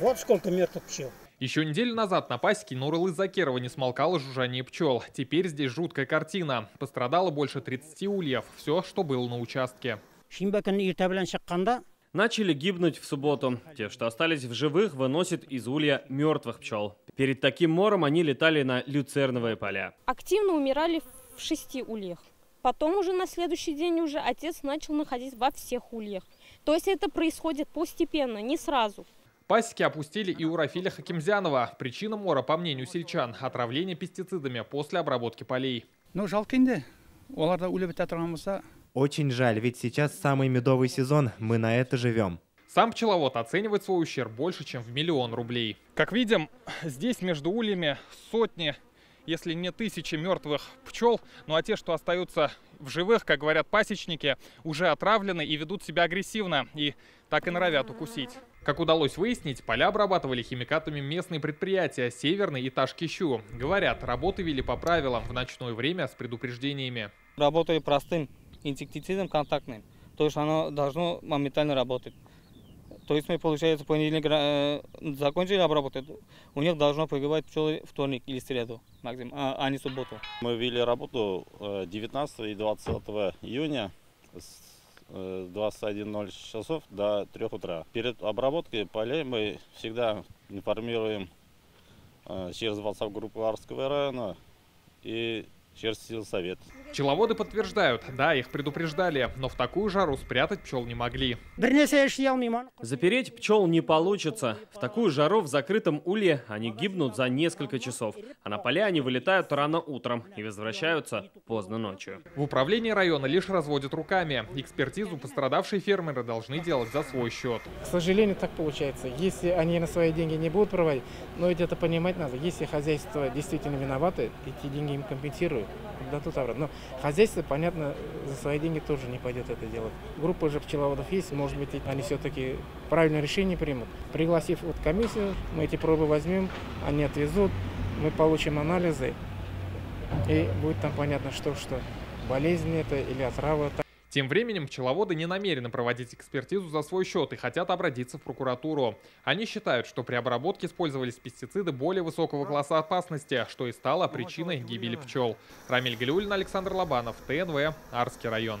Вот сколько мертвых пчел. Еще неделю назад на пасеке Нурылы Закирова не смолкало жужжание пчел. Теперь здесь жуткая картина. Пострадало больше 30 ульев. Все, что было на участке. Начали гибнуть в субботу. Те, что остались в живых, выносят из улья мертвых пчел. Перед таким мором они летали на люцерновые поля. Активно умирали в шести ульях. Потом уже на следующий день уже отец начал находить во всех ульях. То есть это происходит постепенно, не сразу. Пасеки опустили и у Рафиля Хакимзянова. Причина мора, по мнению сельчан, отравление пестицидами после обработки полей. Ну, жалко Очень жаль, ведь сейчас самый медовый сезон, мы на это живем. Сам пчеловод оценивает свой ущерб больше, чем в миллион рублей. Как видим, здесь между ульями сотни, если не тысячи мертвых пчел. Ну а те, что остаются в живых, как говорят пасечники, уже отравлены и ведут себя агрессивно. И так и норовят укусить. Как удалось выяснить, поля обрабатывали химикатами местные предприятия «Северный» и «Ташкищу». Говорят, работы вели по правилам в ночное время с предупреждениями. Работали простым инсектицидом контактным. То есть оно должно моментально работать. То есть мы, получается, понедельник э, закончили обработать, у них должно погибать пчелы вторник или среду, максимум, а, а не субботу. Мы вели работу 19 э, и 20 июня с 21.00 э, часов до 3 утра. Перед обработкой полей мы всегда информируем через WhatsApp группу Арского района и через сельсовет. Пчеловоды подтверждают, да, их предупреждали, но в такую жару спрятать пчел не могли. Запереть пчел не получится. В такую жару в закрытом улье они гибнут за несколько часов, а на поля они вылетают рано утром и возвращаются поздно ночью. В управлении района лишь разводят руками. Экспертизу пострадавшие фермеры должны делать за свой счет. К сожалению, так получается. Если они на свои деньги не будут проводить, но ведь это понимать надо. Если хозяйство действительно виновато, эти деньги им компенсируют, дадут обратно. Но хозяйство, понятно, за свои деньги тоже не пойдет это делать. Группа же пчеловодов есть, может быть, они все-таки правильное решение примут. Пригласив вот комиссию, мы эти пробы возьмем, они отвезут, мы получим анализы, и будет там понятно, что что. Болезнь это или отрава. Тем временем пчеловоды не намерены проводить экспертизу за свой счет и хотят обратиться в прокуратуру. Они считают, что при обработке использовались пестициды более высокого класса опасности, что и стало причиной гибели пчел. Рамиль Галиулин, Александр Лобанов, ТНВ, Арский район.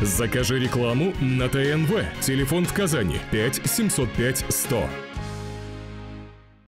Закажи рекламу на ТНВ. Телефон в Казани 5 705 100.